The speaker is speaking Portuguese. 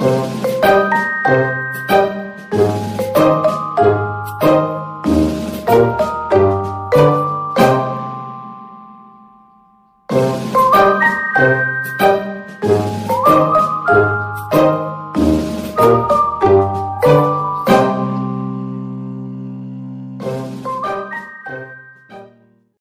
Música